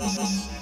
Yes.